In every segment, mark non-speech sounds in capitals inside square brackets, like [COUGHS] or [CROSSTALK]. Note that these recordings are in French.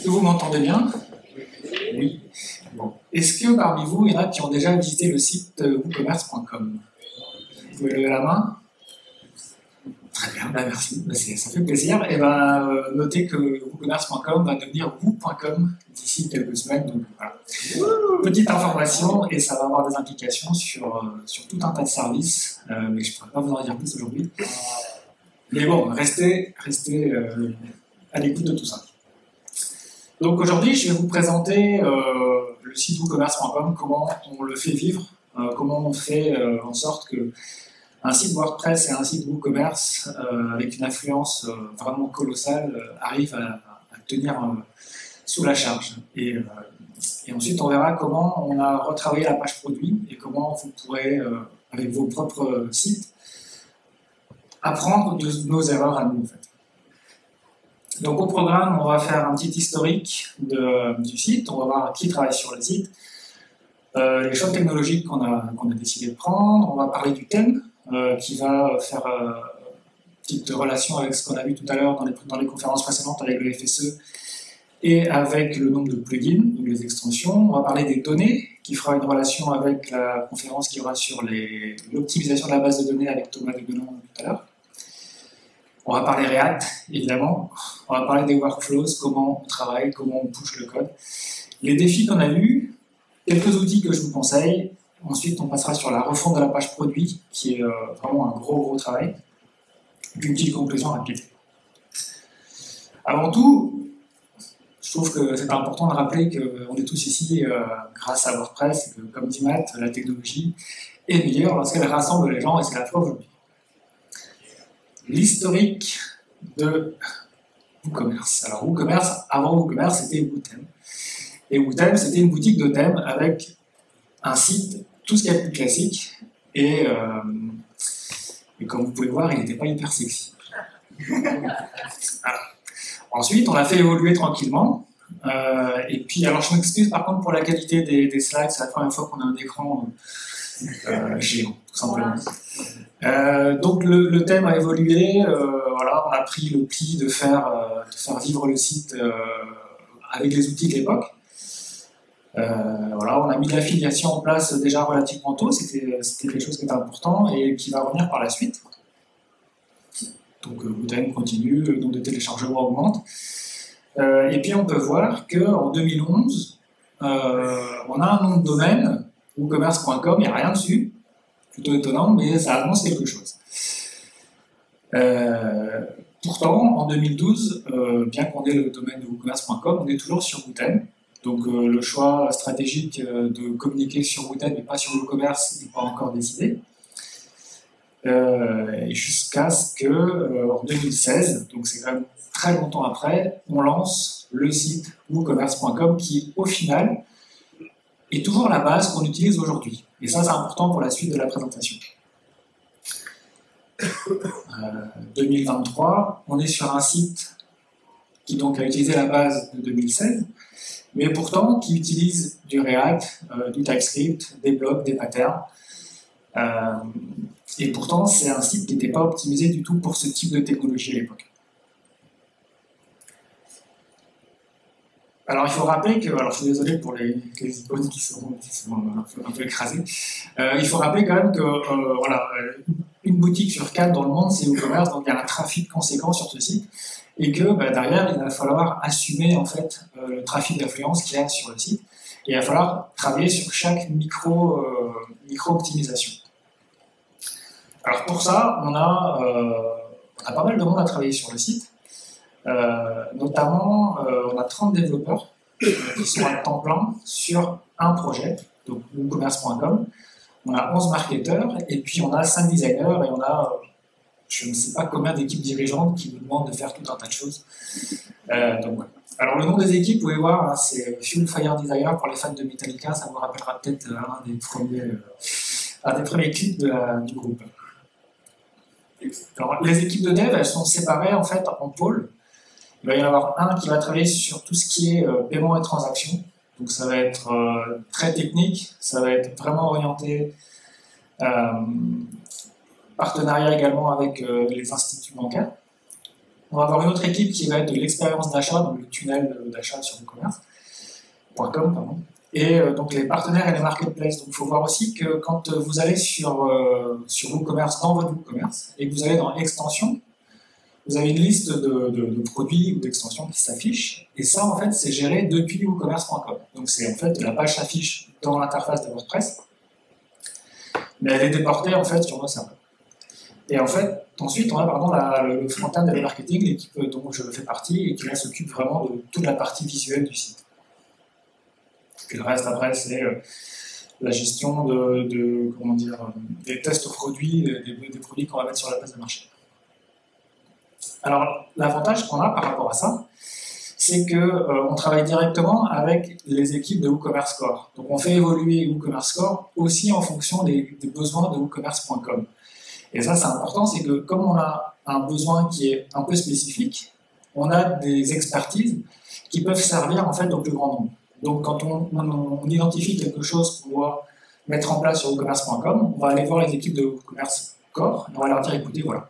Est-ce que vous m'entendez bien Oui. Bon. Est-ce que parmi vous, il y en a qui ont déjà visité le site woocommerce.com Vous pouvez lever la main Très bien, bah, merci, bah, ça fait plaisir. Et ben, euh, notez que woocommerce.com va devenir vous.com d'ici quelques semaines. Donc, voilà. Petite information, et ça va avoir des implications sur, euh, sur tout un tas de services, euh, mais je ne pourrais pas vous en dire plus aujourd'hui. Mais bon, restez, restez à l'écoute de tout ça. Donc aujourd'hui, je vais vous présenter le site woocommerce.com, comment on le fait vivre, comment on fait en sorte que un site WordPress et un site WooCommerce euh, avec une influence euh, vraiment colossale euh, arrive à, tenir sous la charge. Et, ensuite, on verra comment on a retravaillé la page produit et comment vous pourrez, avec vos propres sites, apprendre de nos erreurs à nous. Donc au programme, on va faire un petit historique du site, on va voir qui travaille sur le site, les choix technologiques qu'on a, a décidé de prendre, on va parler du thème, euh, qui va faire euh, petite relation avec ce qu'on a vu tout à l'heure dans les, conférences précédentes avec le FSE et avec le nombre de plugins, donc les extensions. On va parler des données, qui fera une relation avec la conférence qui aura sur l'optimisation de la base de données avec Thomas Deguenon tout à l'heure. On va parler React, évidemment. On va parler des workflows, comment on travaille, comment on push le code. Les défis qu'on a vus, quelques outils que je vous conseille, Ensuite, on passera sur la refonte de la page produit, qui est euh, vraiment un gros, gros travail. Une petite conclusion rapide. Avant tout, je trouve que c'est important de rappeler qu'on est tous ici euh, grâce à WordPress, que, comme dit Matt, la technologie est meilleure lorsqu'elle rassemble les gens, et c'est la aujourd'hui. L'historique de WooCommerce. Alors, WooCommerce, avant WooCommerce, c'était Wootem. Et Wootem, c'était une boutique de thèmes avec un site tout ce qui est plus classique. Et, euh, et comme vous pouvez voir, il n'était pas hyper sexy. Ensuite, on l'a fait évoluer tranquillement. Euh, et puis, alors je m'excuse par contre pour la qualité des, slides, c'est la première fois qu'on a un écran euh, géant, tout simplement. donc le, thème a évolué, voilà, on a pris le pli de faire, faire vivre le site avec les outils de l'époque. Euh, voilà, on a mis l'affiliation en place déjà relativement tôt, c'était quelque chose qui était important et qui va revenir par la suite. Donc euh, continue, le nombre de téléchargements augmente. Euh, et puis on peut voir qu'en 2011, euh, on a un nom de domaine, woocommerce.com, il n'y a rien dessus, plutôt étonnant, mais ça annonce quelque chose. pourtant, en 2012, bien qu'on ait le domaine de woocommerce.com, on est toujours sur Wooten. Donc euh, le choix stratégique euh, de communiquer sur Wooten et pas sur le commerce n'est pas encore décidé. Euh, jusqu'à ce que en 2016, donc c'est quand même très longtemps après, on lance le site woocommerce.com qui au final est toujours la base qu'on utilise aujourd'hui. Et ça c'est important pour la suite de la présentation. 2023, on est sur un site qui donc a utilisé la base de 2016, mais pourtant qui utilise du React, euh, du TypeScript, des blocs, des patterns. Euh, et pourtant, c'est un site qui n'était pas optimisé du tout pour ce type de technologie à l'époque. Alors il faut rappeler que, alors je suis désolé pour les, les icônes qui sont, un, peu, écrasées, euh, il faut rappeler quand même que voilà, une boutique sur quatre dans le monde c'est e-commerce, donc il y a un trafic conséquent sur ce site. Et que bah, derrière, il va falloir assumer en fait euh, le trafic d'influence qu'il y a sur le site, et il va falloir travailler sur chaque micro, euh, micro optimisation. Alors pour ça, euh, on a pas mal de monde à travailler sur le site, notamment on a 30 développeurs qui sont à temps plein sur un projet, donc woocommerce.com. On a 11 marketeurs et puis on a 5 designers et on a je ne sais pas combien d'équipes dirigeantes qui nous demandent de faire tout un tas de choses. Euh, donc, Alors le nom des équipes, vous pouvez voir, hein, c'est Fuel Fire Desire pour les fans de Metallica, ça vous rappellera peut-être euh, un des premiers, euh, des premiers clips du groupe. Alors, les équipes de dev, elles sont séparées en fait en pôles. Il va y en avoir un qui va travailler sur tout ce qui est paiement et transactions. Donc ça va être très technique, ça va être vraiment orienté partenariat également avec euh, les instituts bancaires. on va avoir une autre équipe qui va être de l'expérience d'achat, donc le tunnel d'achat sur WooCommerce.com, pardon. Et euh, donc les partenaires et les marketplaces. Donc il faut voir aussi que quand vous allez sur, euh, sur WooCommerce, dans votre WooCommerce, et que vous allez dans Extension, vous avez une liste de, produits ou d'extensions qui s'affichent, et ça en fait c'est géré depuis WooCommerce.com. Donc c'est en fait la page s'affiche dans l'interface de WordPress, mais elle est déportée en fait sur nos serveurs. Et en fait, ensuite, on a pardon, le front-end et le marketing, l'équipe dont je fais partie, et qui s'occupe vraiment de toute la partie visuelle du site. Et le reste, après, c'est euh, la gestion de, comment dire, des tests produits, des, produits qu'on va mettre sur la place de marché. Alors, l'avantage qu'on a par rapport à ça, c'est qu'on euh, travaille directement avec les équipes de WooCommerce Core. Donc, on fait évoluer WooCommerce Core aussi en fonction des, besoins de WooCommerce.com. Et ça, c'est important, c'est que comme on a un besoin qui est un peu spécifique, on a des expertises qui peuvent servir en fait au plus grand nombre. Donc, quand on, identifie quelque chose doit mettre en place sur WooCommerce.com, on va aller voir les équipes de WooCommerce Core et on va leur dire écoutez, voilà,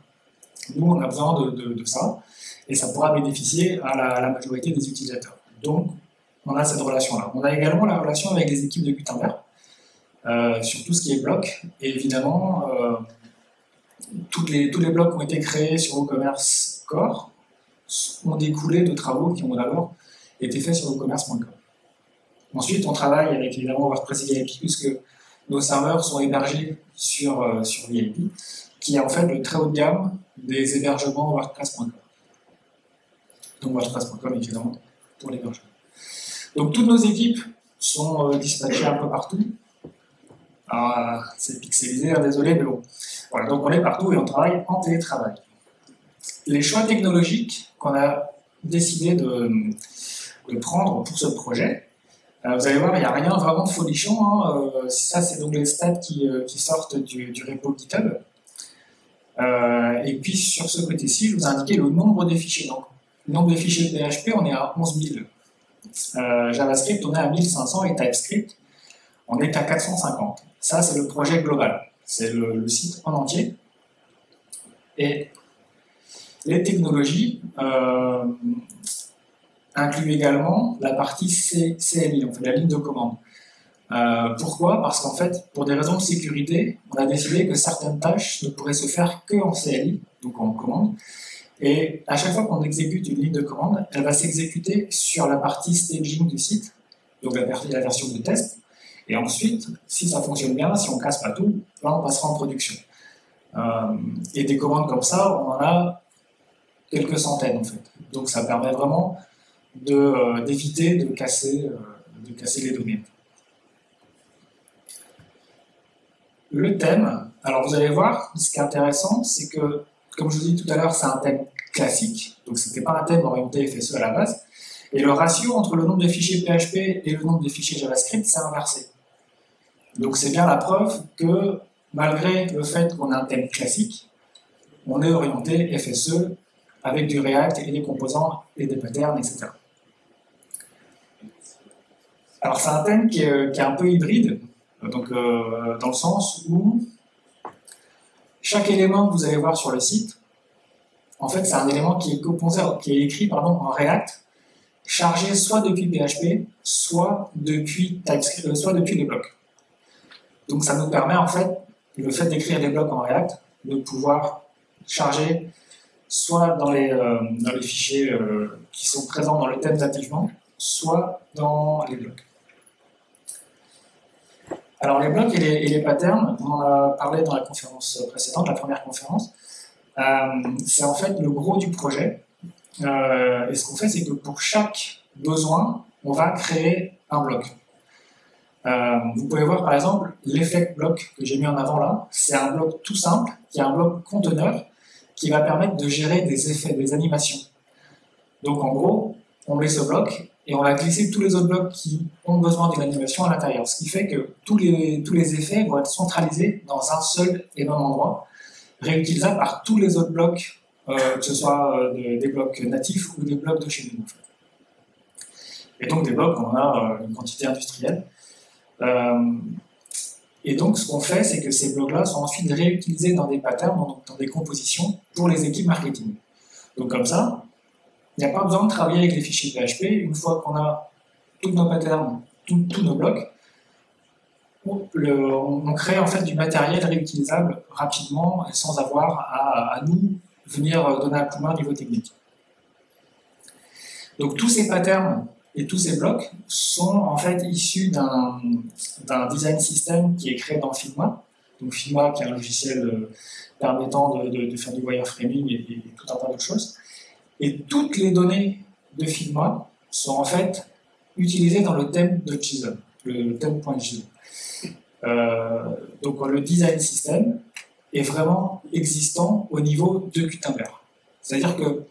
nous, on a besoin de, ça et ça pourra bénéficier à la, majorité des utilisateurs. Donc, on a cette relation-là. On a également la relation avec les équipes de Gutenberg euh, sur tout ce qui est bloc. Et évidemment, euh, les, tous les blocs qui ont été créés sur WooCommerce Core ont découlé de travaux qui ont d'abord été faits sur WooCommerce.com. Ensuite, on travaille avec évidemment WordPress VIP puisque nos serveurs sont hébergés sur, euh, sur VIP, qui est en fait le très haut de gamme des hébergements WordPress.com. Donc WordPress.com évidemment pour l'hébergement. Donc toutes nos équipes sont euh, dispatchées un peu partout. Ah, c'est pixelisé, hein, désolé, mais bon. Voilà, donc on est partout et on travaille en télétravail. Les choix technologiques qu'on a décidé de, prendre pour ce projet, euh, vous allez voir, il n'y a rien vraiment de folichon. Hein, euh, ça, c'est donc les stats qui, sortent du, repo GitHub. Et puis sur ce côté-ci, je vous ai le nombre de fichiers. Donc, le nombre de fichiers PHP, on est à 11 000. JavaScript, on est à 1500 et TypeScript, on est à 450. Ça, c'est le projet global. C'est le, site en entier. Et les technologies euh, incluent également la partie CLI, on fait la ligne de commande. Euh, pourquoi? Parce qu'en fait, pour des raisons de sécurité, on a décidé que certaines tâches ne pourraient se faire que en CLI, donc en commande. Et à chaque fois qu'on exécute une ligne de commande, elle va s'exécuter sur la partie staging du site, donc la, version de test, et ensuite, si ça fonctionne bien, si on casse pas tout, là on passera en production. Euh, et des commandes comme ça, on en a quelques centaines en fait. Donc ça permet vraiment euh, d'éviter de casser les données. Le thème, alors vous allez voir, ce qui est intéressant, c'est que, comme je vous dis tout à l'heure, c'est un thème classique, donc ce n'était pas un thème orienté FSE à la base, et le ratio entre le nombre de fichiers PHP et le nombre de fichiers JavaScript s'est inversé. Donc c'est bien la preuve que malgré le fait qu'on a un thème classique, on est orienté FSE avec du React et des composants et des patterns, etc. Alors c'est un thème qui est, un peu hybride, donc euh, dans le sens où chaque élément que vous allez voir sur le site, en fait c'est un élément qui est composé, qui est écrit pardon, en React, chargé soit depuis PHP, soit depuis TypeScript, euh, soit depuis les blocs. Donc ça nous permet en fait, le fait d'écrire des blocs en React, de pouvoir charger soit dans les, euh, dans les fichiers qui sont présents dans le thème d'activement, soit dans les blocs. Alors les blocs et les, patterns, on en a parlé dans la conférence précédente, la première conférence, euh, c'est en fait le gros du projet. et ce qu'on fait, c'est que pour chaque besoin, on va créer un bloc. Euh, vous pouvez voir par exemple l'effet bloc que j'ai mis en avant là. C'est un bloc tout simple, qui est un bloc conteneur, qui va permettre de gérer des effets, des animations. Donc en gros, on met ce bloc et on va glisser tous les autres blocs qui ont besoin d'une animation à l'intérieur. Ce qui fait que tous les, tous les effets vont être centralisés dans un seul et même endroit, réutilisables par tous les autres blocs, euh, que ce soit euh, des, blocs natifs ou des blocs de chez nous. Et donc des blocs, on a une quantité industrielle. Euh, et donc, ce qu'on fait, c'est que ces blocs-là sont ensuite réutilisés dans des patterns, dans, des compositions, pour les équipes marketing. Donc comme ça, il n'y a pas besoin de travailler avec les fichiers PHP. Une fois qu'on a tous nos patterns, tous nos blocs, on, crée en fait du matériel réutilisable rapidement et sans avoir à, nous venir donner un coup de main au niveau technique. Donc tous ces patterns et tous ces blocs sont en fait issus d'un design system qui est créé dans Figma. Donc Figma qui est un logiciel euh, permettant de, faire du wireframing et, et, tout un tas d'autres choses. Et toutes les données de Figma sont en fait utilisées dans le thème de JSON, le thème.json. Euh, donc le design system est vraiment existant au niveau de Gutenberg. C'est-à-dire que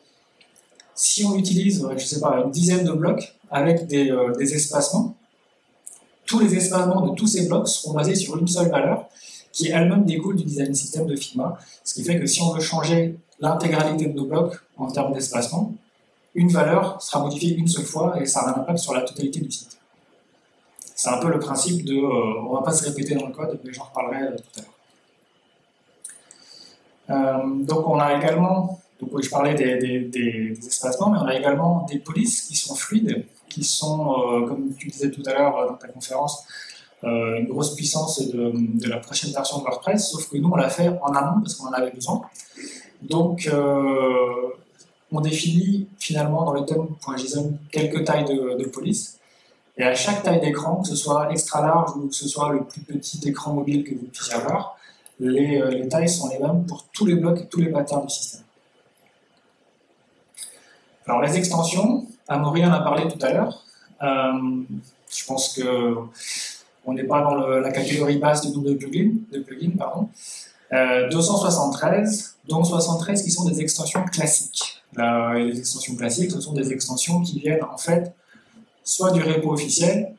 si on utilise, je sais pas, une dizaine de blocs avec des, euh, des, espacements, tous les espacements de tous ces blocs seront basés sur une seule valeur qui elle-même découle du design system de Figma. Ce qui fait que si on veut changer l'intégralité de nos blocs en termes d'espacement, une valeur sera modifiée une seule fois et ça aura un impact sur la totalité du site. C'est un peu le principe de euh, on ne va pas se répéter dans le code, mais j'en reparlerai euh, tout à l'heure. Euh, donc on a également, donc je parlais des, espacements, mais on a également des polices qui sont fluides, qui sont, comme tu disais tout à l'heure dans ta conférence, une grosse puissance de, de, la prochaine version de WordPress, sauf que nous on l'a fait en amont parce qu'on en avait besoin. Donc on définit finalement dans le thème.json quelques tailles de, police et à chaque taille d'écran, que ce soit extra large ou que ce soit le plus petit écran mobile que vous puissiez avoir, les, euh, les tailles sont les mêmes pour tous les blocs et tous les patterns du système. Alors les extensions, Amaury en a parlé tout à l'heure. Euh, je pense que on n'est pas dans la catégorie basse du nombre de plugins, de plugins pardon. 273, euh, dont 73 qui sont des extensions classiques. les extensions classiques, ce sont des extensions qui viennent en fait soit du repo officiel,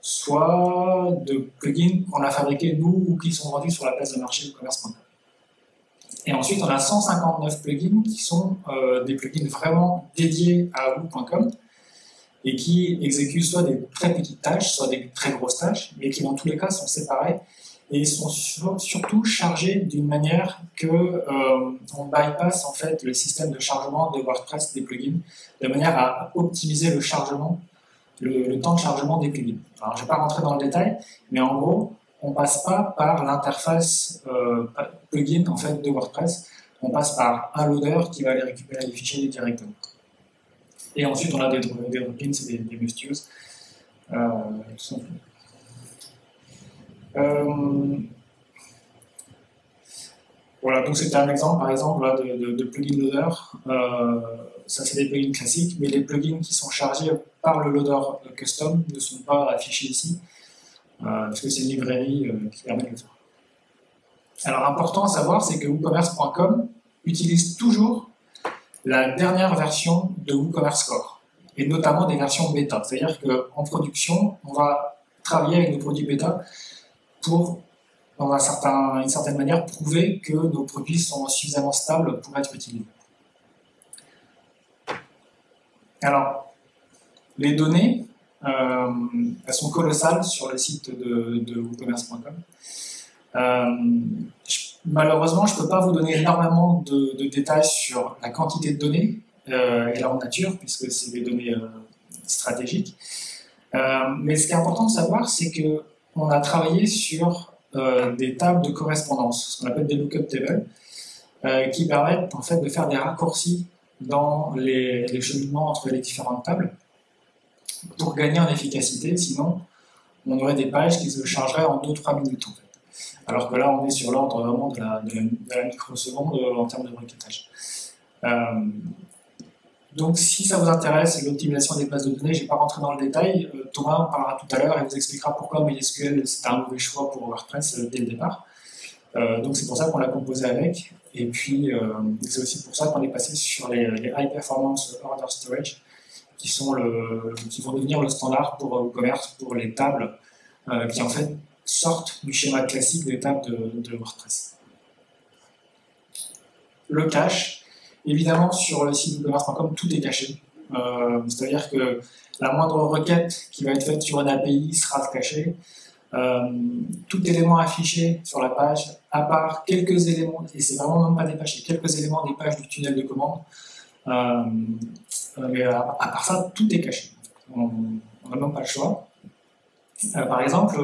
soit de plugins qu'on a fabriqués nous ou qui sont vendus sur la place de marché de commerce.com. Et ensuite, on a 159 plugins qui sont euh, des plugins vraiment dédiés à vous.com et qui exécutent soit des très petites tâches, soit des très grosses tâches, mais qui dans tous les cas sont séparés et ils sont surtout chargés d'une manière que euh, on bypass en fait le système de chargement de WordPress des plugins de manière à optimiser le chargement le, temps de chargement des plugins. Alors, je ne vais pas rentrer dans le détail, mais en gros, on passe pas par l'interface euh, plugin en fait, de WordPress, on passe par un loader qui va aller récupérer les fichiers directement. Et ensuite, on a des, des drop-ins et des, des must-use, euh, euh, voilà, donc c'était un exemple, par exemple, de, plugin loader. Euh, ça, c'est des plugins classiques, mais les plugins qui sont chargés par le loader custom ne sont pas affichés ici, euh, parce que c'est une librairie euh, qui permet de le faire. Alors, important à savoir, c'est que WooCommerce.com utilise toujours la dernière version de WooCommerce Core, et notamment des versions bêta. C'est-à-dire qu'en production, on va travailler avec nos produits bêta pour dans une certaine manière, prouver que nos produits sont suffisamment stables pour être utilisés. Alors, les données, euh, elles sont colossales sur le site de, de woocommerce.com. Euh, malheureusement, je ne peux pas vous donner énormément de, détails sur la quantité de données euh, et leur nature, puisque c'est des données stratégiques. mais ce qui est important de savoir, c'est qu'on a travaillé sur euh, des tables de correspondance, ce qu'on appelle des lookup tables, euh, qui permettent en fait de faire des raccourcis dans les, cheminements entre les différentes tables pour gagner en efficacité. Sinon, on aurait des pages qui se chargeraient en 2-3 minutes. Alors que là, on est sur l'ordre vraiment de la, de la, microseconde en termes de requêtage. Euh, donc, si ça vous intéresse, l'optimisation des bases de données, je ne vais pas rentrer dans le détail. Euh, Thomas en parlera tout à l'heure et vous expliquera pourquoi MySQL c'est un mauvais choix pour WordPress euh, dès le départ. Euh, donc, c'est pour ça qu'on l'a composé avec. Et puis, c'est aussi pour ça qu'on est passé sur les, High Performance Order Storage, qui, le, vont devenir le standard pour WooCommerce, pour les tables qui en fait sortent du schéma classique des tables de WordPress. Le cache, Évidemment, sur le site commerce.com, tout est caché. Euh, c'est-à-dire que la moindre requête qui va être faite sur une API sera cachée. Euh, tout élément affiché sur la page, à part quelques éléments, et c'est vraiment même pas des pages, quelques éléments des pages du tunnel de commande, mais à, part ça, tout est caché. On n'a même pas le choix. par exemple,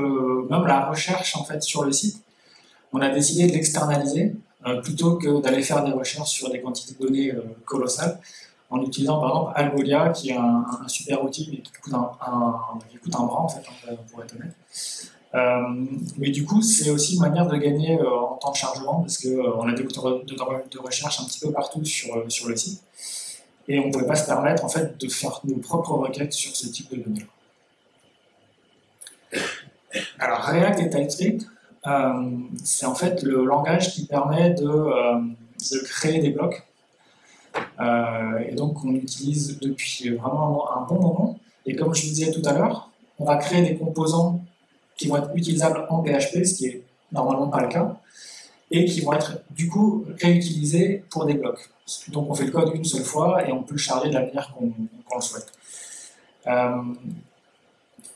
même la recherche en fait sur le site, on a décidé de l'externaliser plutôt que d'aller faire des recherches sur des quantités de données colossales en utilisant par exemple Algolia, qui est un, super outil mais qui coûte un, bras en fait, hein, pour être honnête. Euh, mais du coup, c'est aussi une manière de gagner euh, en temps de chargement parce qu'on euh, on a des moteurs de, recherche un petit peu partout sur, sur le site et on ne pouvait pas se permettre en fait de faire nos propres requêtes sur ce type de données. Alors React et TypeScript, c'est en fait le langage qui permet de, de créer des blocs euh, et donc, on utilise depuis vraiment un bon moment. Et comme je le disais tout à l'heure, on va créer des composants qui vont être utilisables en PHP, ce qui est normalement pas le cas, et qui vont être du coup réutilisés pour des blocs. Donc on fait le code une seule fois et on peut le charger de la manière qu'on le souhaite. Euh,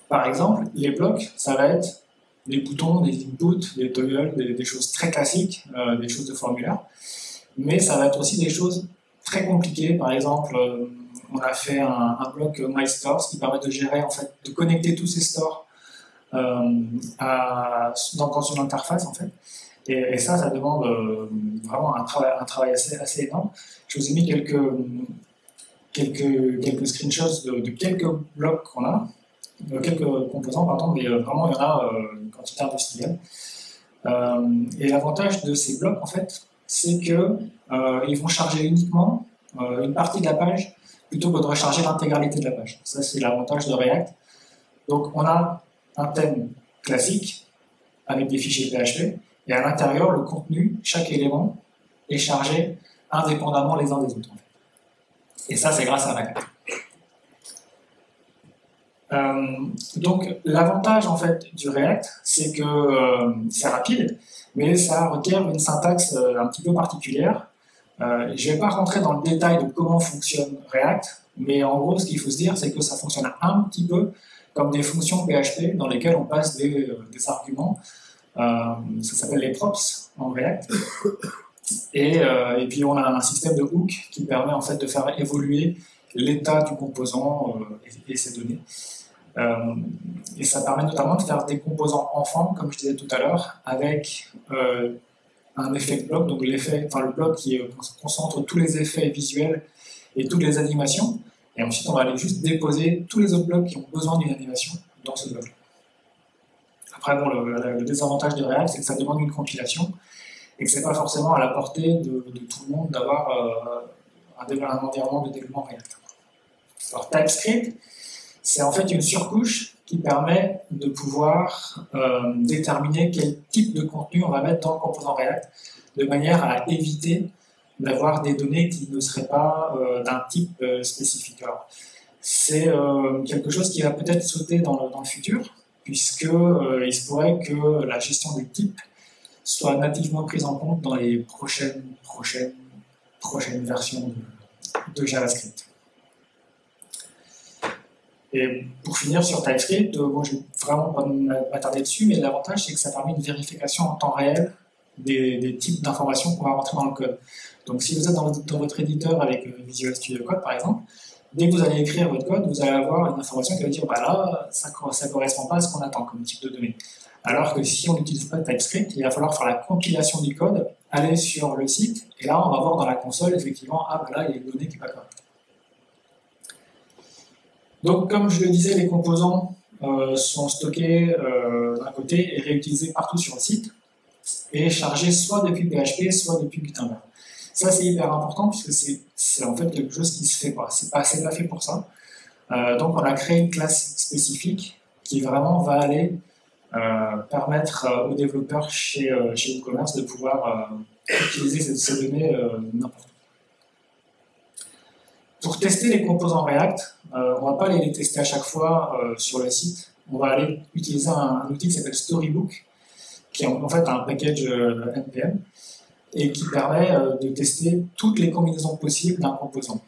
par exemple, les blocs, ça va être des boutons, des inputs, des toggles, des, choses très classiques, euh, des choses de formulaire, mais ça va être aussi des choses très compliqué. Par exemple, euh, on a fait un, bloc MyStores qui permet de gérer, en fait, de connecter tous ces stores euh, à, dans, une interface, en fait. Et, ça, ça demande vraiment un travail assez, assez, énorme. Je vous ai mis quelques, quelques, quelques screenshots de, quelques blocs qu'on a, quelques composants, pardon, mais vraiment, il y en a une quantité industrielle. et l'avantage de ces blocs, en fait, c'est que euh, ils vont charger uniquement euh, une partie de la page plutôt que de recharger l'intégralité de la page. Ça, c'est l'avantage de React. Donc, on a un thème classique avec des fichiers PHP, et à l'intérieur, le contenu, chaque élément, est chargé indépendamment les uns des autres. Et ça, c'est grâce à React. Euh, donc, l'avantage en fait du React, c'est que euh, c'est rapide, mais ça requiert une syntaxe un petit peu particulière. Euh, je ne vais pas rentrer dans le détail de comment fonctionne React, mais en gros, ce qu'il faut se dire, c'est que ça fonctionne un petit peu comme des fonctions PHP dans lesquelles on passe des, euh, arguments. Euh, ça s'appelle les props en React. Et, puis on a un système de hook qui permet en fait de faire évoluer l'état du composant et, ses données. Et ça permet notamment de faire des composants enfants, comme je disais tout à l'heure, avec un effet bloc, donc l'effet, enfin le bloc qui euh, concentre tous les effets visuels et toutes les animations. Et ensuite, on va aller juste déposer tous les autres blocs qui ont besoin d'une animation dans ce bloc. Après, bon, le, désavantage de React, c'est que ça demande une compilation et que c'est pas forcément à la portée de, tout le monde d'avoir euh, un, environnement de développement React. Alors, TypeScript, c'est en fait une surcouche qui permet de pouvoir euh, déterminer quel type de contenu on va mettre dans le composant React, de manière à éviter d'avoir des données qui ne seraient pas euh, d'un type euh, spécifique. C'est quelque chose qui va peut-être sauter dans le, dans le futur, puisque il se pourrait que la gestion des types soit nativement prise en compte dans les prochaines versions de JavaScript. Et pour finir sur TypeScript, euh, bon, je ne vais vraiment pas m'attarder dessus, mais l'avantage, c'est que ça permet une vérification en temps réel des, types d'informations qu'on va rentrer dans le code. Donc, si vous êtes dans, votre éditeur avec euh, Visual Studio Code, par exemple, dès que vous allez écrire votre code, vous allez avoir une information qui va dire bah là, ça ne correspond pas à ce qu'on attend comme type de données. Alors que si on n'utilise pas TypeScript, il va falloir faire la compilation du code, aller sur le site, et là, on va voir dans la console, effectivement, ah bah là, il y a une donnée qui n'est pas correcte. Donc, comme je le disais, les composants euh, sont stockés euh, d'un côté et réutilisés partout sur le site et chargés soit depuis PHP, soit depuis Gutenberg. Ça, c'est hyper important puisque c'est en fait quelque chose qui se fait pas. C'est pas, pas fait pour ça. Euh, donc, on a créé une classe spécifique qui vraiment va aller permettre aux développeurs chez, chez WooCommerce de pouvoir utiliser ces, ces données n'importe où. Pour tester les composants React, euh, on ne va pas les tester à chaque fois euh, sur le site. On va aller utiliser un, outil qui s'appelle Storybook, qui est en fait un package NPM euh, et qui permet de tester toutes les combinaisons possibles d'un composant.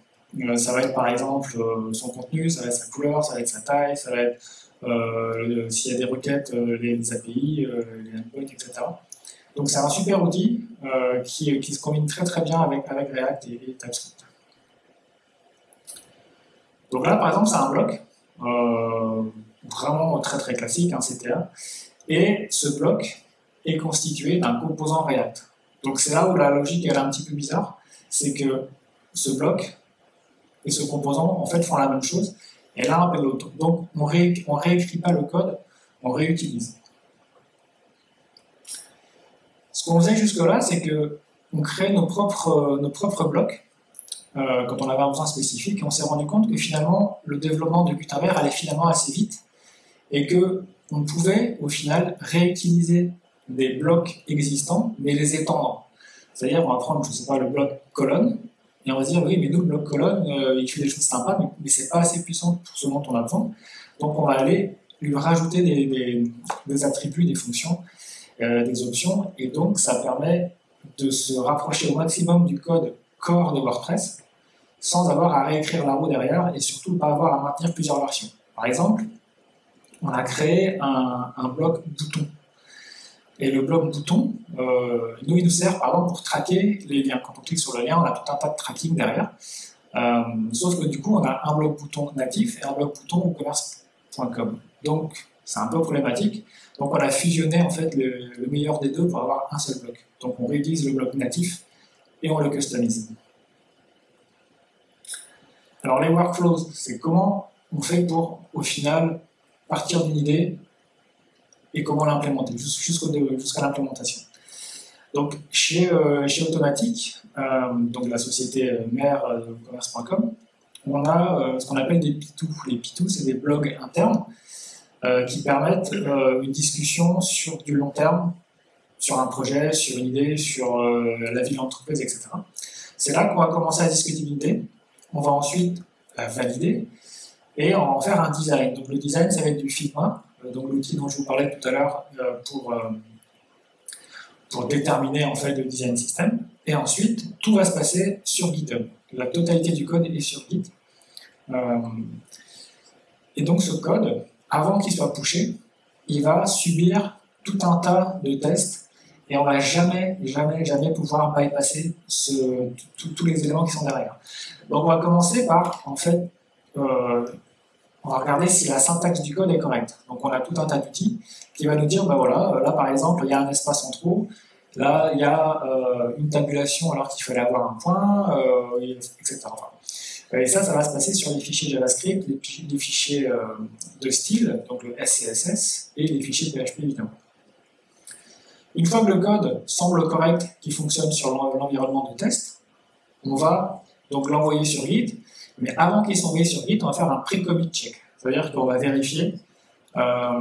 ça va être par exemple son contenu, ça va être sa couleur, ça va être sa taille, ça va être s'il y a des requêtes, les, API, les endpoints, etc. Donc c'est un super outil qui, se combine très très bien avec, avec React et TypeScript. Donc là, par exemple, c'est un bloc, euh, vraiment très très classique, un CTA, et ce bloc est constitué d'un composant React. Donc c'est là où la logique est un petit peu bizarre, c'est que ce bloc et ce composant en fait font la même chose, et l'un appelle l'autre. Donc on ne réécrit pas le code, on réutilise. Ce qu'on faisait jusque-là, c'est que on crée nos propres blocs euh, quand on avait un besoin spécifique, et on s'est rendu compte que finalement, le développement de Gutenberg allait finalement assez vite, et que on pouvait au final réutiliser des blocs existants, mais les étendre. C'est-à-dire, on va prendre, je ne sais pas, le bloc colonne, et on va dire, oui, mais nous, le bloc colonne, euh, il fait des choses sympas, mais, mais c'est pas assez puissant pour ce dont on a besoin. Donc, on va aller lui rajouter des, attributs, des fonctions, euh, des options, et donc ça permet de se rapprocher au maximum du code de WordPress sans avoir à réécrire la roue derrière et surtout pas avoir à maintenir plusieurs versions. Par exemple, on a créé un, bloc bouton. Et le bloc bouton, euh, nous, il nous sert par pour traquer les liens. Quand on clique sur le lien, on a tout un tas de tracking derrière. Euh, sauf que du coup, on a un bloc bouton natif et un bloc bouton commerce.com. Donc, c'est un peu problématique. Donc, on a fusionné en fait le, le, meilleur des deux pour avoir un seul bloc. Donc, on réutilise le bloc natif et on le customise. Alors les workflows, c'est comment on fait pour, au final, partir d'une idée et comment l'implémenter, jusqu'à l'implémentation. Donc chez, euh, chez Automatique, euh, donc la société mère de commerce.com, on a euh, ce qu'on appelle des P2. Les P2, c'est des blogs internes qui permettent une discussion sur du long terme sur un projet, sur une idée, sur euh, la vie de l'entreprise, etc. C'est là qu'on va commencer à discuter. On va ensuite la valider et en faire un design. Donc le design, ça va être du Figma, euh, donc l'outil dont je vous parlais tout à l'heure euh, pour, pour déterminer en fait le design system. Et ensuite, tout va se passer sur GitHub. La totalité du code est sur Git. et donc ce code, avant qu'il soit pushé, il va subir tout un tas de tests et on va jamais, jamais, jamais pouvoir bypasser tous les éléments qui sont derrière. Donc on va commencer par, en fait, euh, on va regarder si la syntaxe du code est correcte. Donc on a tout un tas d'outils qui va nous dire, ben voilà, là par exemple, il y a un espace en trop, là il y a euh, une tabulation alors qu'il fallait avoir un point, euh, etc. Et ça, ça va se passer sur les fichiers JavaScript, les, fichiers de style, donc le SCSS, et les fichiers PHP évidemment. Une fois que le code semble correct, qui fonctionne sur l'environnement de test, on va donc l'envoyer sur Git, mais avant qu'il soit envoyé sur Git, on va faire un pre-commit check. C'est-à-dire qu'on va vérifier euh,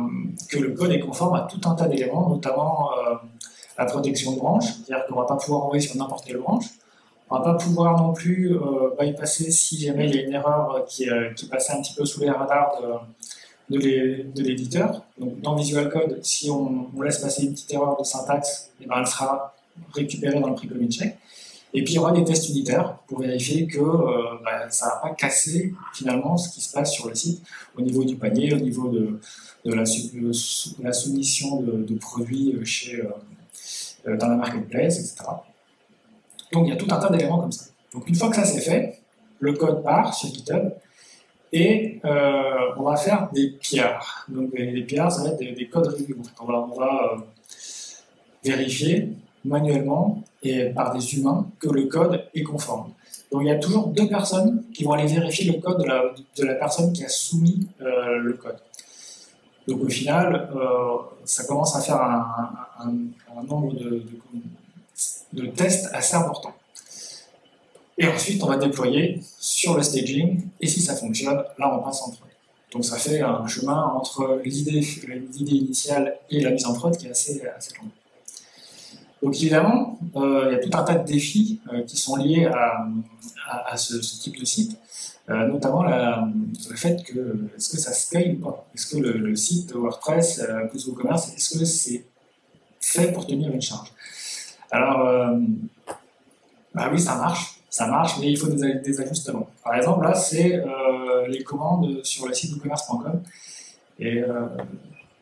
que le code est conforme à tout un tas d'éléments, notamment euh, la protection de branche, c'est-à-dire qu'on ne va pas pouvoir envoyer sur n'importe quelle branche. On ne va pas pouvoir non plus euh, bypasser si jamais il y a une erreur qui, qui passait un petit peu sous les radars de, de l'éditeur. Donc dans Visual Code, si on, laisse passer une petite erreur de syntaxe, et eh ben elle sera récupérée dans le pre-commit check. Et puis il y aura des tests unitaires pour vérifier que euh, bah, ça n'a pas cassé finalement ce qui se passe sur le site au niveau du panier, au niveau de, la, soumission de, produits chez, euh, dans la marketplace, etc. Donc il y a tout un tas d'éléments comme ça. Donc une fois que ça c'est fait, le code part sur GitHub et euh, on va faire des pierres. Donc des, pierres, ça va être des, codes review. On va, on va euh, vérifier manuellement et par des humains que le code est conforme. Donc il y a toujours deux personnes qui vont aller vérifier le code de la, personne qui a soumis euh, le code. Donc au final, ça commence à faire un, nombre de, de, de tests assez important. Et ensuite, on va déployer sur le staging, et si ça fonctionne, là on passe en prod. Donc ça fait un chemin entre l'idée initiale et la mise en prod qui est assez, long. Donc évidemment, euh, il y a tout un tas de défis euh, qui sont liés à, ce, type de site, euh, notamment le fait que est-ce que ça scale ou pas? Est-ce que le, site WordPress plus WooCommerce, est-ce que c'est fait pour tenir une charge? Alors, bah oui, ça marche ça marche, mais il faut des, ajustements. Par exemple, là, c'est euh, les commandes sur le site commerce.com. Et euh,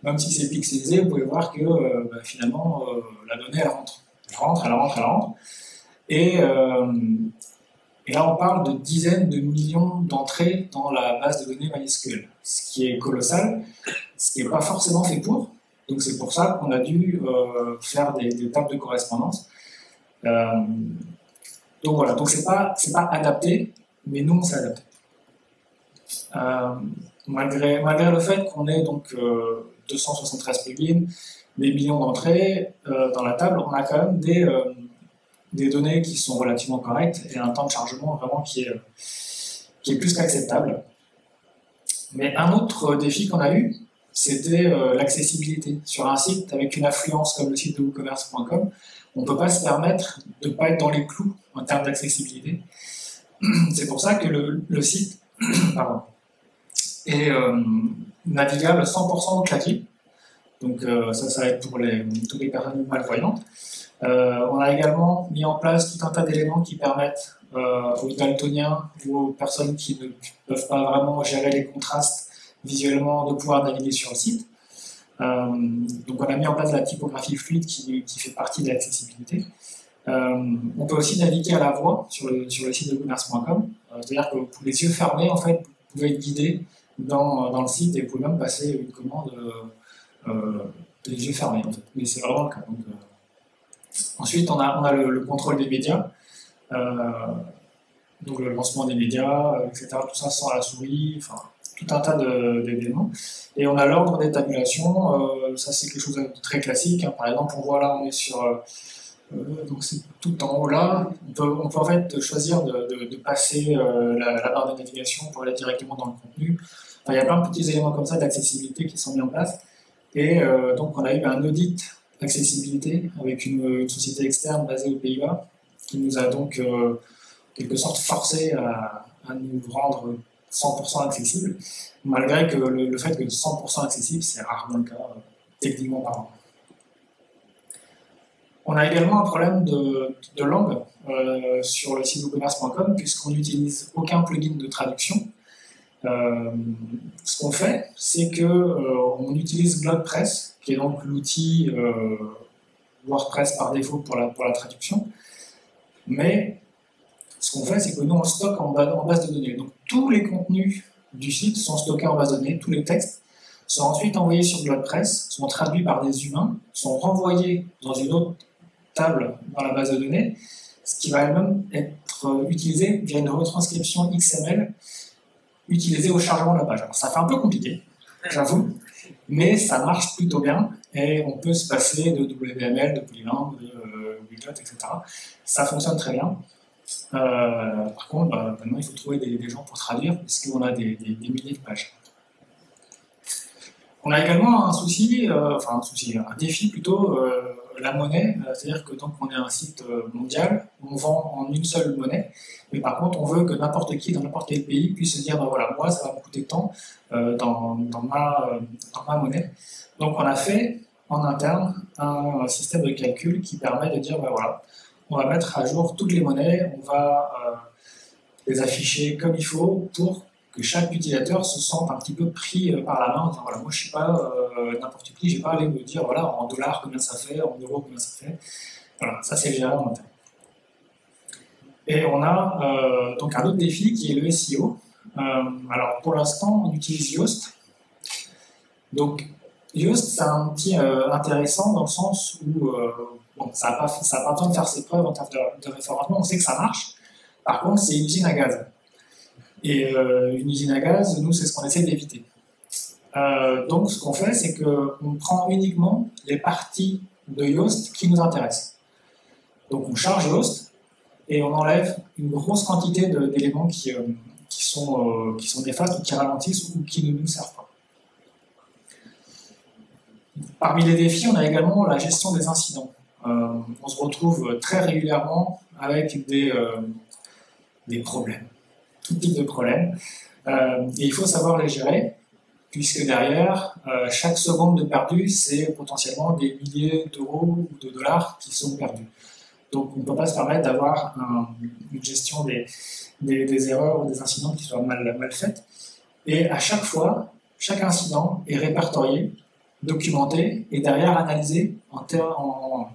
même si c'est pixelisé, vous pouvez voir que euh, bah, finalement, la donnée, elle rentre. Elle rentre, elle rentre, elle rentre. Et, là, on parle de dizaines de millions d'entrées dans la base de données MySQL, ce qui est colossal, ce qui n'est pas forcément fait pour. Donc c'est pour ça qu'on a dû faire des, tables de correspondance. Euh, donc voilà, donc c'est pas adapté, mais nous on s'est adapté. Euh, malgré le fait qu'on ait donc 273 plugins, des millions d'entrées dans la table, on a quand même des données qui sont relativement correctes et un temps de chargement vraiment qui est qui est plus qu'acceptable. Mais un autre défi qu'on a eu, c'était euh, l'accessibilité. Sur un site avec une affluence comme le site de woocommerce.com, on ne peut pas se permettre de ne pas être dans les clous en termes d'accessibilité. [CLEARS THROAT] C'est pour ça que le, site [CLEARS THROAT] est euh, navigable 100% au clavier. Donc euh, ça, ça va être pour les, toutes les personnes malvoyantes. on a également mis en place tout un tas d'éléments qui permettent aux daltoniens ou aux personnes qui ne peuvent pas vraiment gérer les contrastes visuellement de pouvoir naviguer sur le site. Euh, donc on a mis en place la typographie fluide qui fait partie de l'accessibilité. Euh, on peut aussi naviguer à la voix sur le, site de commerce.com, euh, c'est-à-dire que pour les yeux fermés, en fait, vous pouvez être guidé dans, dans le site et vous pouvez même passer une commande les yeux fermés. Mais c'est vraiment le cas. Ensuite, on a, le, contrôle des médias donc le lancement des médias, etc. Tout ça sans la souris, enfin, tout un tas d'éléments. Et on a l'ordre des tabulations, euh, ça c'est quelque chose de très classique. Hein. Par exemple, on voit là, on est sur. Euh, euh, donc c'est tout en haut là. On peut, en fait choisir de, passer la, barre de navigation pour aller directement dans le contenu. Il y a plein de petits éléments comme ça d'accessibilité qui sont mis en place. Et donc on a eu un audit d'accessibilité avec une, société externe basée aux Pays-Bas qui nous a donc quelque sorte forcé à, à nous rendre 100% accessible, malgré que le, fait que 100% accessible, c'est rarement le cas, euh, techniquement parlant. On a également un problème de, langue euh, sur le site commerce.com puisqu'on n'utilise aucun plugin de traduction. Euh, ce qu'on fait, c'est que on utilise GlotPress, qui est donc l'outil WordPress par défaut pour la, pour la traduction, mais ce qu'on fait, c'est que nous, on stocke en, base de données. Donc, tous les contenus du site sont stockés en base de données, tous les textes sont ensuite envoyés sur WordPress, sont traduits par des humains, sont renvoyés dans une autre table dans la base de données, ce qui va elle-même être utilisé via une retranscription XML utilisée au chargement de la page. Alors, ça fait un peu compliqué, j'avoue, mais ça marche plutôt bien et on peut se passer de WML, de Polylang, de euh, etc. Ça fonctionne très bien. Euh, par contre, bah, maintenant, il faut trouver des, gens pour traduire, parce qu'on a des, milliers de pages. On a également un souci, euh, enfin un souci, un défi plutôt, euh, la monnaie, c'est-à-dire que donc on est un site mondial, on vend en une seule monnaie, mais par contre on veut que n'importe qui dans n'importe quel pays puisse se dire, bah, voilà, moi ça va me coûter tant dans, dans, ma, dans ma monnaie. Donc on a fait en interne un système de calcul qui permet de dire, bah, voilà, on va mettre à jour toutes les monnaies, on va euh, les afficher comme il faut pour que chaque utilisateur se sente un petit peu pris euh, par la main en disant voilà, moi je ne suis pas euh, n'importe qui, je n'ai pas aller me dire voilà, en dollars combien ça fait, en euros combien ça fait. Voilà, ça c'est géré en interne. Et on a donc un autre défi qui est le SEO. alors pour l'instant, on utilise Yoast. Donc Yoast, c'est un outil intéressant dans le sens où Bon, ça n'a pas, besoin de faire ses preuves en termes de, référencement, on sait que ça marche. Par contre, c'est une usine à gaz. Et euh, une usine à gaz, nous, c'est ce qu'on essaie d'éviter. Euh, donc, ce qu'on fait, c'est qu'on prend uniquement les parties de Yoast qui nous intéressent. Donc, on charge Yoast et on enlève une grosse quantité d'éléments qui, euh, qui, sont, sont néfastes ou qui ralentissent ou qui ne nous servent pas. Parmi les défis, on a également la gestion des incidents. On se retrouve très régulièrement avec des, des problèmes, tout type de problèmes. Euh, et il faut savoir les gérer, puisque derrière, chaque seconde de perdu, c'est potentiellement des milliers d'euros ou de dollars qui sont perdus. Donc on ne peut pas se permettre d'avoir une gestion des, des, erreurs ou des incidents qui soient mal, mal faites. Et à chaque fois, chaque incident est répertorié, documenté et derrière analysé en, en,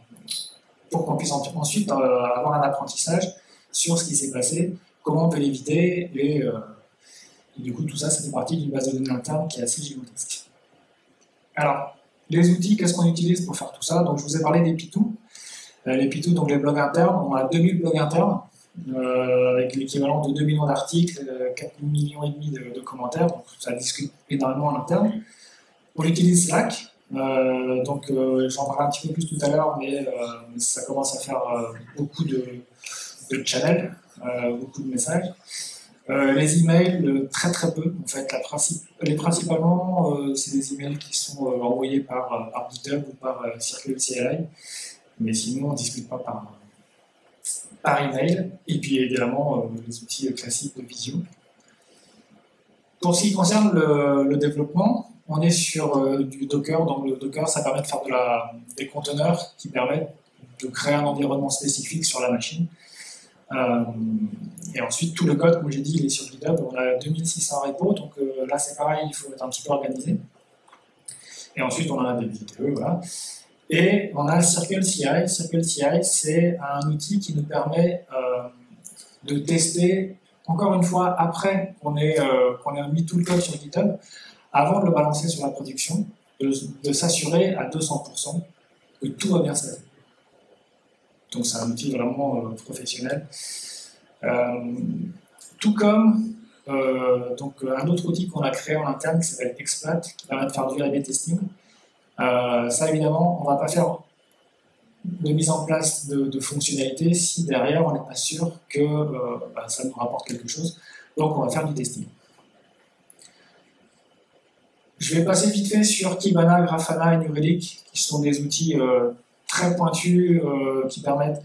pour qu'on puisse ensuite euh, avoir un apprentissage sur ce qui s'est passé comment on peut l'éviter, et, du coup tout ça, ça fait partie d'une base de données interne qui est assez gigantesque. Alors, les outils, qu'est-ce qu'on utilise pour faire tout ça? Donc je vous ai parlé des Pitou. les Pitou, donc les blogs internes, on a 2000 blogs internes, avec l'équivalent de 2 millions d'articles, 4 millions et demi de, commentaires, donc ça discute énormément en interne. On utilise Slack, euh, donc euh, j'en parlerai un petit peu plus tout à l'heure, mais euh, ça commence à faire beaucoup de channels, beaucoup de messages. les emails, très très peu. En fait, les principalement, c'est des emails qui sont envoyés par, par GitHub ou par Circle CLI, mais sinon on ne discute pas par, par email. Et puis évidemment les outils classiques de visio. Pour ce qui concerne le, développement, on est sur euh, du Docker, donc le Docker, ça permet de faire des conteneurs qui permettent de créer un environnement spécifique sur la machine. Euh, et ensuite, tout le code, comme j'ai dit, il est sur GitHub. On a 2600 repos, donc euh, là, c'est pareil, il faut être un petit peu organisé. Et ensuite, on a des vidéos, voilà. Et on a Circle CI. Circle CI, c'est un outil qui nous permet de tester, encore une fois, après qu'on ait, mis tout le code sur GitHub, avant de le balancer sur la production, de, s'assurer à 200% que tout va bien se passer. Donc c'est un outil vraiment euh, professionnel. Euh, tout comme euh, donc, un autre outil qu'on a créé en interne qui s'appelle Explat, qui permet de faire du A-B testing. ça évidemment, on ne va pas faire de mise en place de, fonctionnalités si derrière on n'est pas sûr que bah, ça nous rapporte quelque chose. Donc on va faire du testing. Je vais passer vite fait sur Kibana, Grafana et New Relic, qui sont des outils très pointus euh, qui permettent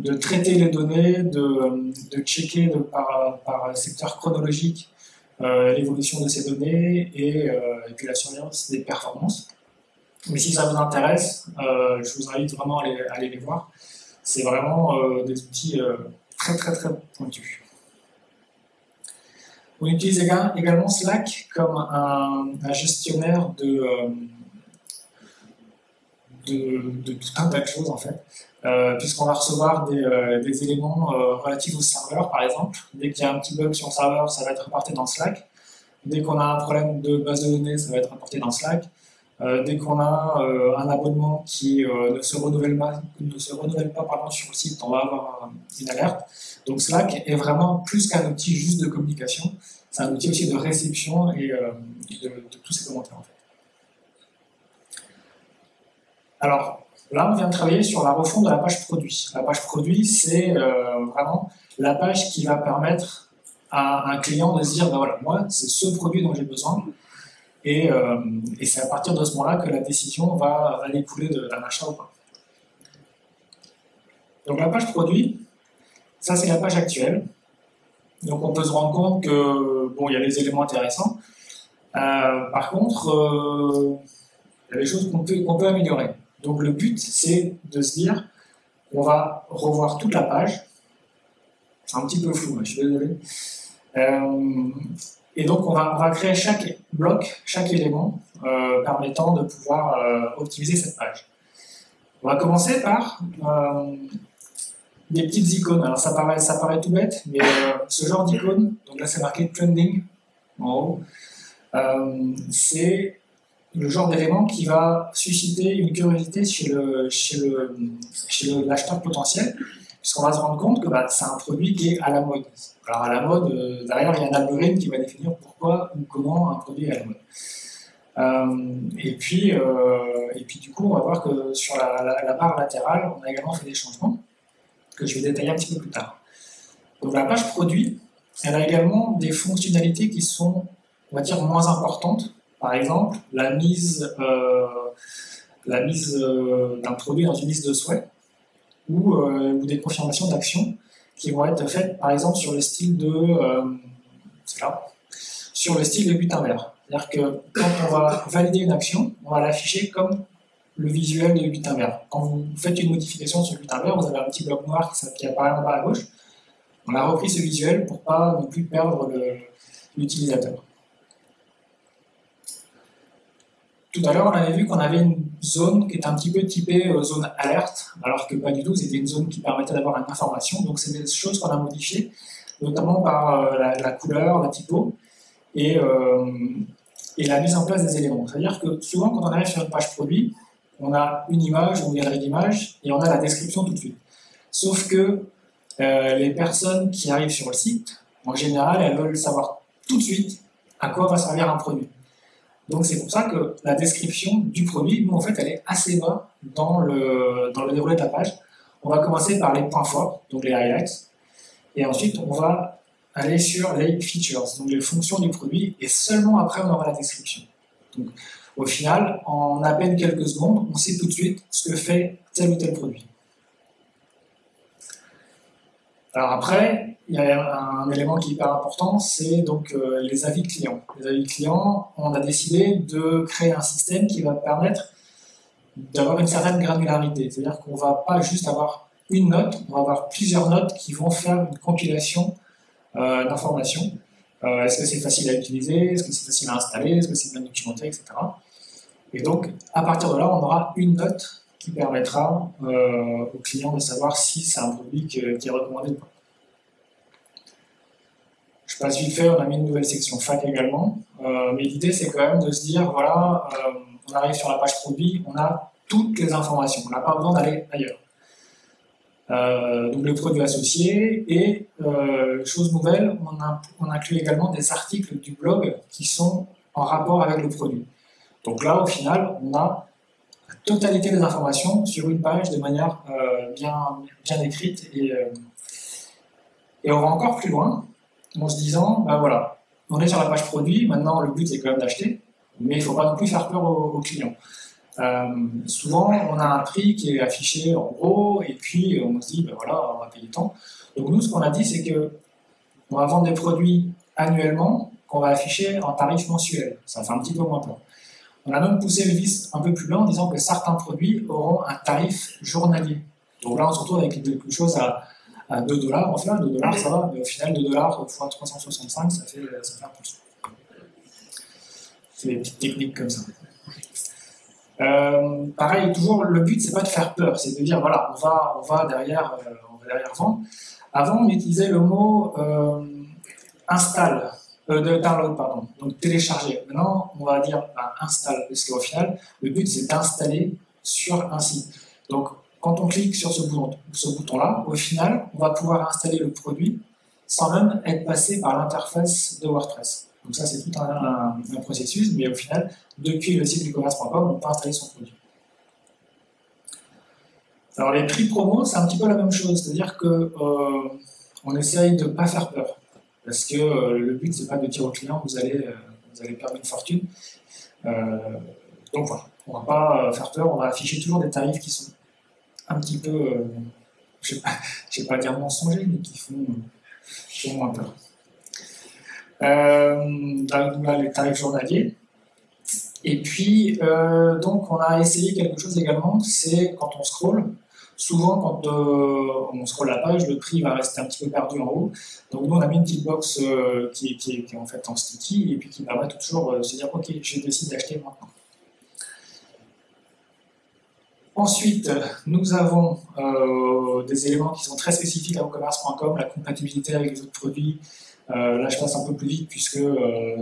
de traiter les données, de, checker par, secteur chronologique euh, l'évolution de ces données et, puis la surveillance des performances. Mais si ça vous intéresse, je vous invite vraiment à aller les voir. C'est vraiment des outils très très très pointus. On utilise également Slack comme un, gestionnaire euh, de, de, tout un tas de choses en fait, euh, puisqu'on va recevoir des, euh, éléments relatifs au serveur par exemple. Dès qu'il y a un petit bug sur le serveur, ça va être reporté dans Slack. Dès qu'on a un problème de base de données, ça va être reporté dans Slack. dès qu'on a un abonnement qui ne se renouvelle pas, ne se renouvelle pas pardon, sur le site, on va avoir une alerte. Donc Slack est vraiment plus qu'un outil juste de communication, c'est un outil aussi de réception et euh, de, tous ces commentaires en fait. Alors là, on vient de travailler sur la refonte de la page produit. La page produit, c'est euh, vraiment la page qui va permettre à un client de se dire, ben voilà, moi, c'est ce produit dont j'ai besoin. Et, euh, c'est à partir de ce moment-là que la décision va, va découler d'un achat ou pas. Donc la page produit, ça, c'est la page actuelle. Donc, on peut se rendre compte que, bon, il y a des éléments intéressants. Euh, par contre, il y a des choses qu'on peut améliorer. Donc, le but, c'est de se dire, on va revoir toute la page. C'est un petit peu flou, je suis désolé. Euh, et donc, on va, créer chaque bloc, chaque élément, permettant de pouvoir optimiser cette page. On va commencer par des petites icônes. Alors ça paraît, ça paraît tout bête, mais euh, ce genre d'icône, donc là c'est marqué trending en haut, euh, c'est le genre d'élément qui va susciter une curiosité chez le chez le chez l'acheteur potentiel, puisqu'on va se rendre compte que bah, c'est un produit qui est à la mode. Alors à la mode, euh, derrière il y a un algorithme qui va définir pourquoi ou comment un produit est à la mode. et puis et puis du coup on va voir que sur la barre latérale on a également fait des changements que je vais détailler un petit peu plus tard. Donc la page produit, elle a également des fonctionnalités qui sont, on va dire, moins importantes. Par exemple, la mise, euh, mise euh, d'un produit dans une liste de souhaits ou, euh, ou des confirmations d'action qui vont être faites, par exemple, sur le style de, là, sur le style de butin vert. C'est-à-dire que quand on va valider une action, on va l'afficher comme le visuel de Gutenberg. Quand vous faites une modification sur Gutenberg, vous avez un petit bloc noir qui apparaît en bas à gauche. On a repris ce visuel pour pas plus perdre l'utilisateur. Tout à l'heure, on avait vu qu'on avait une zone qui est un petit peu typée euh, zone alerte, alors que pas du tout, c'était une zone qui permettait d'avoir une information. Donc, c'est des choses qu'on a modifiées notamment par la, couleur, la typo et, et la mise en place des éléments. C'est-à-dire que souvent, quand on arrive sur une page produit, on a une image ou une galerie d'images et on a la description tout de suite. Sauf que les personnes qui arrivent sur le site, en général, elles veulent savoir tout de suite à quoi va servir un produit. Donc c'est pour ça que la description du produit, nous en fait, elle est assez bas dans le, dans le déroulé de la page. On va commencer par les points forts, donc les highlights, et ensuite on va aller sur les features, donc les fonctions du produit, et seulement après on aura la description. Donc au final, en à peine quelques secondes, on sait tout de suite ce que fait tel ou tel produit. Alors après, il y a un élément qui est hyper important, c'est donc euh, les avis clients. Les avis clients, on a décidé de créer un système qui va permettre d'avoir une certaine granularité. C'est-à-dire qu'on ne va pas juste avoir une note, on va avoir plusieurs notes qui vont faire une compilation euh, d'informations. Euh, est-ce que c'est facile à utiliser? Est-ce que c'est facile à installer? Est-ce que c'est bien documenté Etc. Et donc, à partir de là, on aura une note qui permettra euh, au client de savoir si c'est un produit qui, est recommandé ou pas. On a mis une nouvelle section FAQ également, euh, mais l'idée c'est quand même de se dire, voilà, euh, on arrive sur la page produit, on a toutes les informations, on n'a pas besoin d'aller ailleurs. donc le produit associé et chose nouvelle, on, inclut également des articles du blog qui sont en rapport avec le produit. Donc là, au final, on a totalité des informations sur une page de manière euh, bien, écrite. Euh, et on va encore plus loin en se disant, ben voilà, on est sur la page produit, maintenant le but c'est quand même d'acheter, mais il ne faut pas non plus faire peur aux, clients. Euh, souvent, on a un prix qui est affiché en gros, et puis on se dit, ben voilà, on va payer tant. Donc nous, ce qu'on a dit, c'est que on va vendre des produits annuellement qu'on va afficher en tarif mensuel. Ça fait un petit peu moins peur. On a même poussé le vice un peu plus loin en disant que certains produits auront un tarif journalier. Donc là, on se retrouve avec quelque chose à, 2 dollars. En fait, 2 dollars, ça va, mais au final, 2 dollars fois 365, ça fait, ça fait un peu C'est des petites techniques comme ça. Euh, pareil, toujours, le but, c'est pas de faire peur, c'est de dire, voilà, on va, on va, derrière, euh, vendre. Avant, on utilisait le mot euh, installe euh, de download, pardon, donc télécharger. Maintenant, on va dire bah, installe, parce qu'au final, le but c'est d'installer sur un site. Donc, quand on clique sur ce bouton-là, bouton au final, on va pouvoir installer le produit sans même être passé par l'interface de WordPress. Donc ça, c'est tout un, processus, mais au final, depuis le site du commerce.com, on peut installer son produit. Alors les prix promo, c'est un petit peu la même chose, c'est-à-dire que euh, essaye de ne pas faire peur. Parce que euh, le but, c'est pas de dire au client, vous allez, euh, vous allez perdre une fortune. Donc voilà, on va pas faire peur, on va afficher toujours des tarifs qui sont un petit peu, je ne vais, [LAUGHS] pas dire mensongers, mais qui font, moins peur. là, les tarifs journaliers. Et puis, donc, on a essayé quelque chose également, c'est quand on scroll, Souvent, quand euh, on scrolle la page, le prix va rester un petit peu perdu en haut. Donc nous, on a mis une petite box euh, qui, est en fait en sticky et puis qui permet toujours euh, de se dire, ok, je décide d'acheter maintenant. Ensuite, nous avons des éléments qui sont très spécifiques à e-commerce.com, la compatibilité avec les autres produits. là, je passe un peu plus vite puisque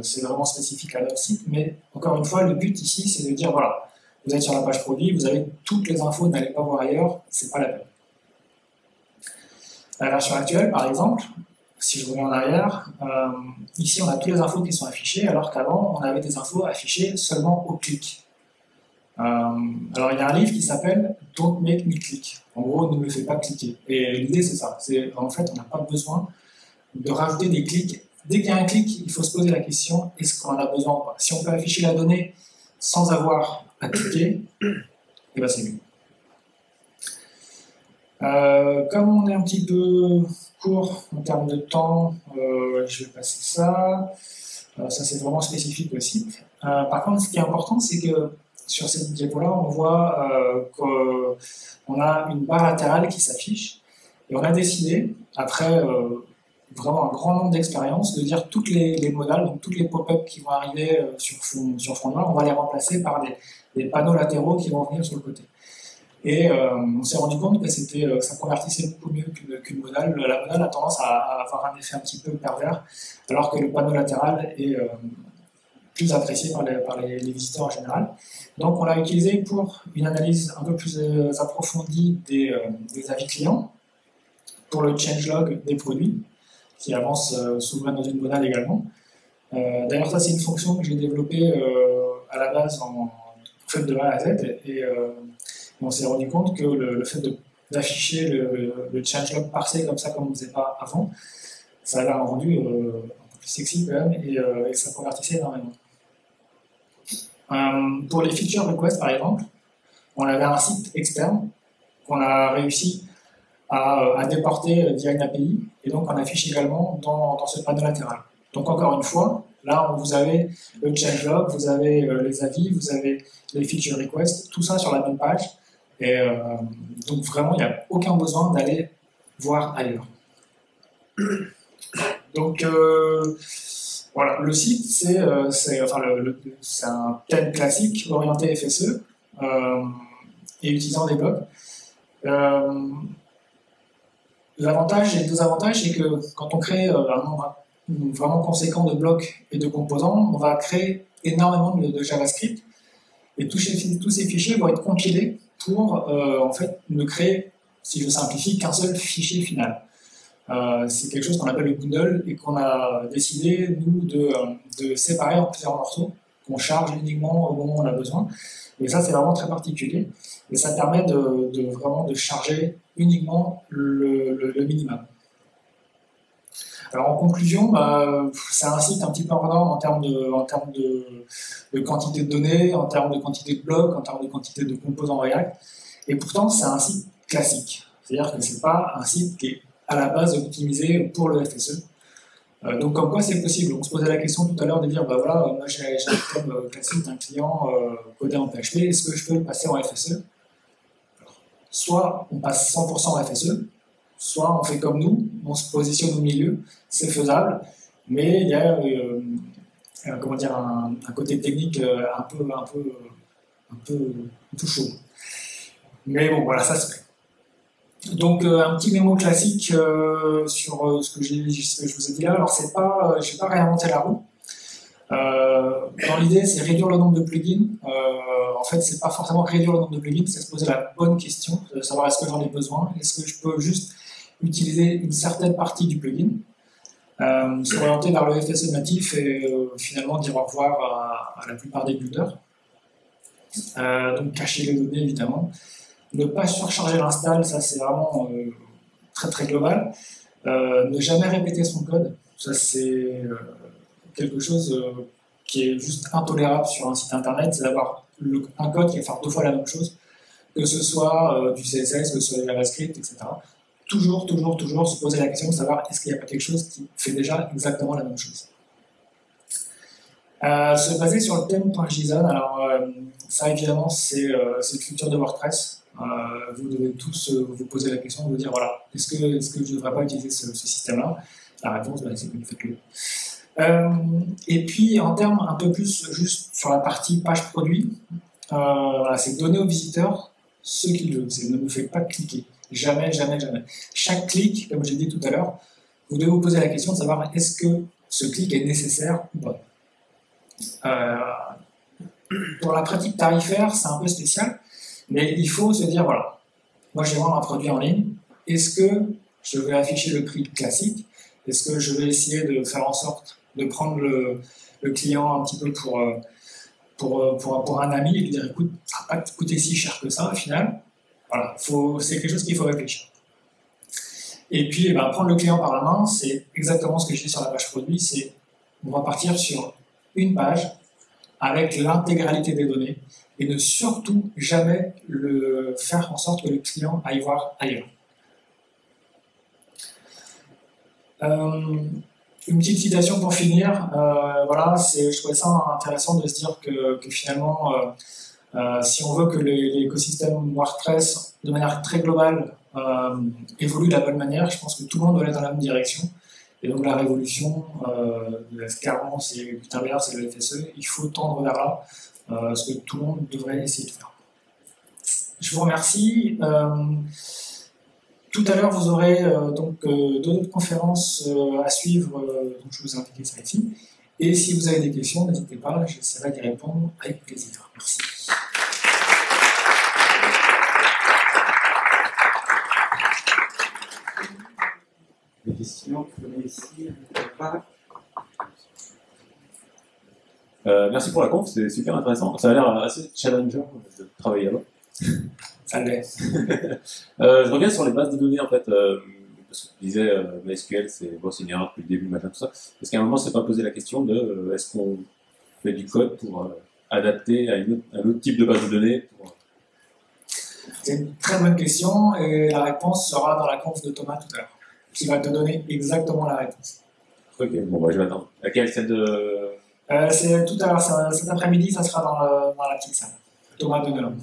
c'est vraiment spécifique à notre site. Mais encore une fois, le but ici, c'est de dire, voilà, vous êtes sur la page produit, vous avez toutes les infos, n'allez pas voir ailleurs, c'est pas la peine. La version actuelle, par exemple, si je reviens en arrière, euh, ici on a toutes les infos qui sont affichées, alors qu'avant on avait des infos affichées seulement au clic. Euh, alors il y a un livre qui s'appelle Don't Make Me Click. En gros, ne me fait pas cliquer. Et l'idée c'est ça. C'est en fait on n'a pas besoin de rajouter des clics. Dès qu'il y a un clic, il faut se poser la question est-ce qu'on en a besoin ou pas? Si on peut afficher la donnée sans avoir à cliquer, eh bien c'est mieux. Euh, comme on est un petit peu court en termes de temps, euh, je vais passer ça. Ça, c'est vraiment spécifique aussi. par contre, ce qui est important, c'est que sur cette diapo-là, on voit qu'on a une barre latérale qui s'affiche. Et on a décidé, après vraiment un grand nombre d'expériences, de dire toutes les, les, modales, donc toutes les pop-up qui vont arriver sur fond, sur noir, on va les remplacer par des, panneaux latéraux qui vont venir sur le côté. Et on s'est rendu compte que ça convertissait beaucoup mieux qu'une modale. La modale a tendance à, avoir un effet un petit peu pervers, alors que le panneau latéral est plus apprécié par les, visiteurs en général. Donc on l'a utilisé pour une analyse un peu plus approfondie des, des avis clients, pour le changelog des produits, qui avance souvent dans une modale également. Euh, d'ailleurs, ça, c'est une fonction que j'ai développée euh, à la base en, fait de A à Z. Et, euh, on s'est rendu compte que le, fait d'afficher le, le, changelog parsé comme ça, comme on ne faisait pas avant, ça un rendu un peu plus sexy quand même et, ça convertissait énormément. Pour les feature requests, par exemple, on avait un site externe qu'on a réussi à, à, déporter via une API et donc on affiche également dans, ce panneau latéral. Donc encore une fois, là vous avez le changelog, vous avez euh, les avis, vous avez les feature requests, tout ça sur la même page. Et euh, donc vraiment, il n'y a aucun besoin d'aller voir ailleurs. [COUGHS] Donc euh, voilà, le site, c'est enfin, un thème classique orienté FSE et utilisant des blogs. L'avantage et deux avantages, c'est que quand on crée un nombre vraiment conséquent de blocs et de composants, on va créer énormément de, JavaScript et tous ces, fichiers vont être compilés pour euh, en fait ne créer, si je simplifie, qu'un seul fichier final. Euh, c'est quelque chose qu'on appelle le bundle et qu'on a décidé, nous, de, de, séparer en plusieurs morceaux qu'on charge uniquement au moment où on a besoin. Et ça, c'est vraiment très particulier. Et ça permet de, vraiment de charger uniquement le, minimum. Alors en conclusion, c'est un site un petit peu en en termes de, en termes de, quantité de données, en termes de quantité de blocs, en termes de quantité de composants React. Et pourtant, c'est un site classique. C'est-à-dire que ce n'est pas un site qui est à la base optimisé pour le FSE. Euh, donc comme quoi c'est possible. On se posait la question tout à l'heure de dire, bah voilà, moi j'ai un code classique d'un client euh, codé en PHP, est-ce que je peux le passer en FSE Soit on passe 100% en FSE, soit on fait comme nous, on se positionne au milieu, c'est faisable, mais il y a euh, euh, comment dire, un, côté technique euh, un peu, un, peu, un, peu, un peu chaud. Mais bon, voilà, ça se fait. Donc un petit mémo classique sur ce que, je vous ai dit là. Alors c'est pas, j'ai pas réinventé la roue. dans l'idée, c'est réduire le nombre de plugins. en fait, c'est pas forcément réduire le nombre de plugins, c'est se poser la bonne question, savoir est-ce que j'en ai besoin, est-ce que je peux juste utiliser une certaine partie du plugin, euh, s'orienter vers le FSE natif et euh, finalement dire au revoir à, la plupart des builders. Euh, donc cacher les données évidemment. Ne pas surcharger l'install, ça c'est vraiment euh, très très global. ne jamais répéter son code, ça c'est quelque chose qui est juste intolérable sur un site internet, c'est d'avoir un code qui va faire deux fois la même chose, que ce soit du CSS, que ce soit du JavaScript, etc toujours, toujours, toujours se poser la question de savoir est-ce qu'il n'y a pas quelque chose qui fait déjà exactement la même chose? Euh, se baser sur le thème.json, alors euh, ça évidemment c'est euh, le futur de WordPress. Euh, vous devez tous vous poser la question de vous dire voilà, est-ce que, je ne devrais pas utiliser ce, système-là? La réponse ben, c'est que faites-le. et puis en termes un peu plus juste sur la partie page produit, voilà, c'est donner aux visiteurs ce qu'ils veulent, ne vous faites pas cliquer. Jamais, jamais, jamais. Chaque clic, comme j'ai dit tout à l'heure, vous devez vous poser la question de savoir est-ce que ce clic est nécessaire ou pas? Euh, pour la pratique tarifaire, c'est un peu spécial, mais il faut se dire voilà, moi je vais vendre un produit en ligne, est-ce que je vais afficher le prix classique? Est-ce que je vais essayer de faire en sorte de prendre le, client un petit peu pour, euh, euh, pour, pour, un ami et lui dire écoute, ça va pas coûter si cher que ça au final. Voilà, c'est quelque chose qu'il faut réfléchir. Et puis, eh ben, prendre le client par la main, c'est exactement ce que je dis sur la page produit, c'est on va partir sur une page avec l'intégralité des données et ne surtout jamais faire en sorte que le client aille voir ailleurs. Euh, une petite citation pour finir. Euh, je trouvais ça intéressant de se dire que, finalement, euh, si on veut que l'écosystème WordPress, de manière très globale, évolue de la bonne manière, je pense que tout le monde doit aller dans la même direction. Et donc la révolution de la carence et Gutenberg et le FSE, il faut tendre vers là, ce que tout le monde devrait essayer de faire. Je vous remercie. Tout à l'heure, vous aurez donc deux autres conférences à suivre, donc je vous ai indiqué ça ici. Et si vous avez des questions, n'hésitez pas, j'essaierai d'y répondre avec plaisir. Merci. Questions ici euh, merci pour la conf, c'est super intéressant. Ça a l'air assez challengeant de travailler là-bas. Ça l'est. [LAUGHS] euh, je reviens sur les bases de données en fait. Euh, parce que tu disais MySQL, c'est bon, c'est depuis le début, machin, tout ça. Est-ce qu'à un moment, c'est pas posé la question de est-ce qu'on fait du code pour adapter à, une autre, un autre type de base de données C'est une très bonne question et la réponse sera dans la conf de Thomas tout à l'heure, qui va te donner exactement la réponse. Ok, bon, bah, je vais attendre. Laquelle Celle de. C'est tout à l'heure, cet après-midi, ça sera dans, dans la petite salle. Thomas Denelon.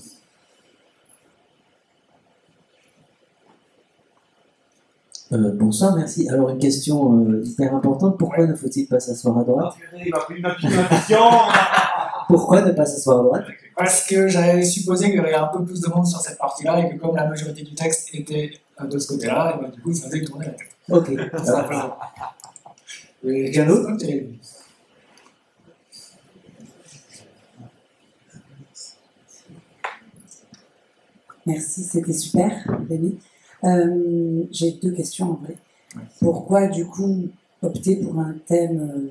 Euh, bonsoir, merci. Alors, une question euh, hyper importante. Pourquoi ne faut-il pas s'asseoir à droite? [LAUGHS] Pourquoi ne pas s'asseoir à droite? Parce que j'avais supposé qu'il y aurait un peu plus de monde sur cette partie-là et que comme la majorité du texte était euh, de ce côté-là, et ben, du coup, ça faisait tourner la tête. Ok. Quelqu'un d'autre Merci, c'était super, Rémi. Euh, j'ai deux questions en vrai. Pourquoi du coup opter pour un thème euh,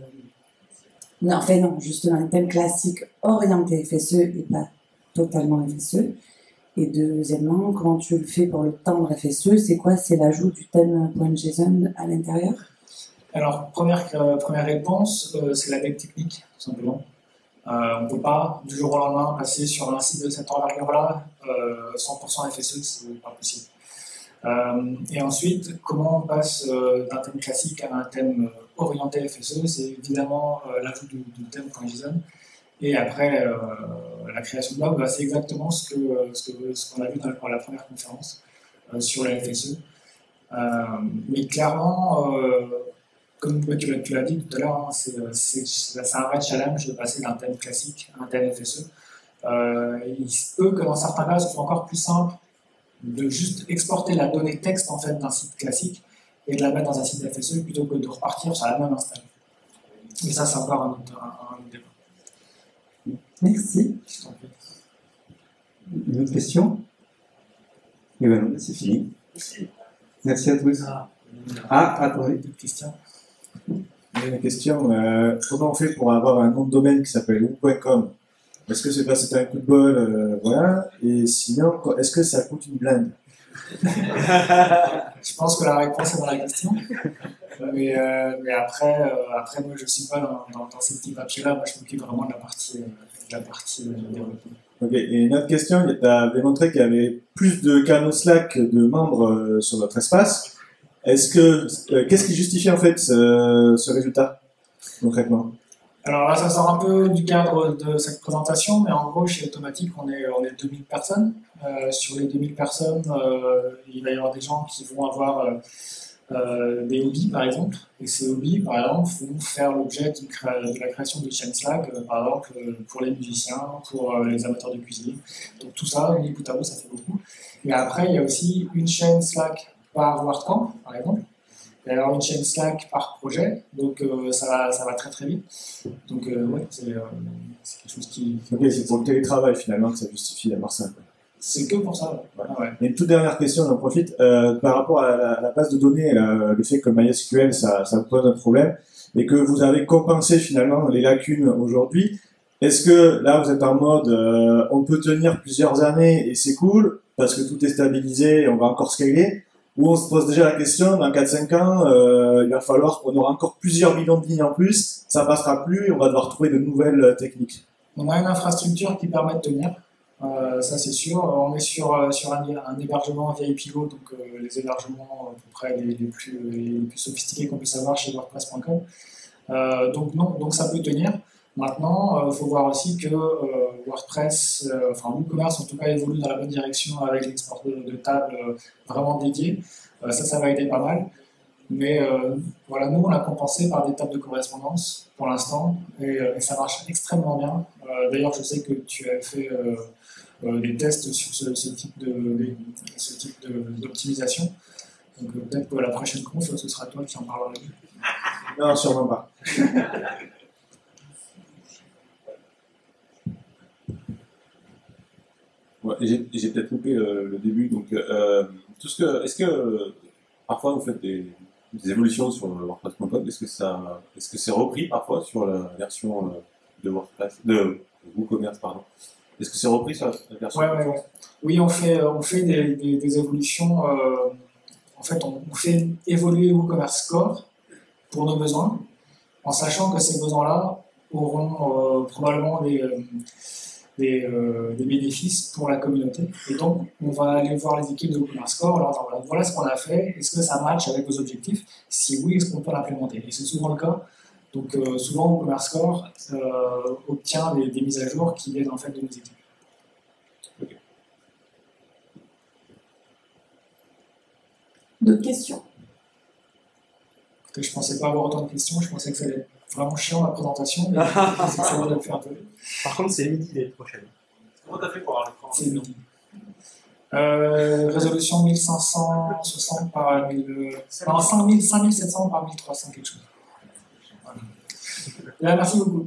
non, enfin non, justement un thème classique orienté FSE et pas totalement FSE. Et deuxièmement, comment tu le fais pour le tendre FSE C'est quoi C'est l'ajout du thème .json à l'intérieur? Alors première euh, première réponse, c'est la dette technique tout simplement. On ne peut pas du jour au lendemain passer sur un site de cette envergure-là 100% FSE, c'est pas possible. Euh, et ensuite, comment on passe euh, d'un thème classique à un thème euh, orienté FSE C'est évidemment l'ajout du, du, thème. Et après, la création de blog, bah, c'est exactement ce qu'on que, ce a vu dans la première conférence sur la FSE. mais clairement, comme tu l'as dit tout à l'heure, hein, c'est un vrai challenge de passer d'un thème classique à un thème FSE. il se peut que dans certains cas, ce soit encore plus simple de juste exporter la donnée texte en fait d'un site classique et de la mettre dans un site FSE plutôt que de repartir sur la même installation. Et ça, c'est encore un autre, un, débat. Merci. Une autre question? Et eh ben c'est fini. Merci à tous. Ah, ah attendez. D'autres questions? Une question. Euh, comment on fait pour avoir un nom de domaine qui s'appelle ou.com est-ce que c'est pas c'était un coup de bol, euh, voilà. Et sinon, est-ce que ça coûte une blinde? [LAUGHS] Je pense que la réponse est dans la question. Mais, euh, mais après, après, moi, je ne suis pas dans, dans, ces petits papiers-là. Moi, je m'occupe vraiment de la partie, de la partie développement. Ok. Et une autre question, tu as démontré qu'il y avait plus de canaux Slack de membres sur votre espace. Est-ce que qu'est-ce qui justifie en fait ce, résultat concrètement? Alors là, ça sort un peu du cadre de cette présentation, mais en gros, chez Automatique, on est, on est 2000 personnes. Euh, sur les 2000 personnes, euh, il va y avoir des gens qui vont avoir euh, des hobbies, par exemple. Et ces hobbies, par exemple, vont faire l'objet de la création de chaînes Slack, par exemple, pour les musiciens, pour les amateurs de cuisine. Donc tout ça, les bout à bout, ça fait beaucoup. Mais après, il y a aussi une chaîne Slack par WordCamp, par exemple y avoir une chaîne Slack par projet, donc euh, ça, va, ça va très très vite. Donc euh, ouais, euh, c'est quelque chose qui... Ok, c'est pour le télétravail finalement que ça justifie d'avoir ça. C'est que pour ça. Ouais. Ah ouais. Et une toute dernière question, j'en profite, par rapport à la, base de données, le fait que MySQL, ça, ça pose un problème, et que vous avez compensé finalement les lacunes aujourd'hui, est-ce que là vous êtes en mode on peut tenir plusieurs années et c'est cool parce que tout est stabilisé et on va encore scaler où on se pose déjà la question, dans 4-5 ans, euh, il va falloir qu'on aura encore plusieurs millions de lignes en plus, ça passera plus et on va devoir trouver de nouvelles euh, techniques. On a une infrastructure qui permet de tenir, euh, ça c'est sûr. On est sur, sur un, hébergement via Pivot, donc les hébergements à peu près les, plus, sophistiqués qu'on puisse avoir chez WordPress.com. donc non, donc ça peut tenir. Maintenant, il faut voir aussi que WordPress, enfin WooCommerce en tout cas évolue dans la bonne direction avec l'export de, de tables vraiment dédiées. ça, ça va aider pas mal. Mais euh, voilà, nous, on l'a compensé par des tables de correspondance pour l'instant, et, euh, et ça marche extrêmement bien. Euh, D'ailleurs, je sais que tu as fait euh, euh, des tests sur ce, ce type de de- d'optimisation. Donc euh, peut-être que la prochaine conf, ce sera toi qui en parlera. Non, sûrement pas. [LAUGHS] Ouais, j'ai peut-être loupé le, le début. Donc, euh, tout ce que, est-ce que euh, parfois vous faites des, des évolutions sur WordPress.com Est-ce que ça, est-ce que c'est repris parfois sur la version euh, de WordPress, de WooCommerce pardon? Est-ce que c'est repris sur la version Ouais, ouais. Oui, on fait, on fait des, des- des évolutions. euh, en fait, on, on fait évoluer WooCommerce Core pour nos besoins, en sachant que ces besoins-là auront euh, probablement des, euh, des, euh, des bénéfices pour la communauté. Et donc, on va aller voir les équipes de WooCommerce Core, leur dire voilà, voilà ce qu'on a fait, est-ce que ça match avec vos objectifs? Si oui, est-ce qu'on peut l'implémenter? Et c'est souvent le cas. Donc, euh, souvent, WooCommerce Core euh, obtient des, des mises à jour qui viennent en fait de nos équipes. D'autres questions? Que je pensais pas avoir autant de questions, je pensais que ça allait être vraiment chiant la présentation, mais [LAUGHS] ça va le faire un peu. Par contre, c'est midi l'année prochaine. Comment t'as fait pour avoir l'écran C'est midi. Euh, résolution 1560 par 1000, non, 5000, 5700 par 1300 quelque chose. Voilà. Là, merci beaucoup.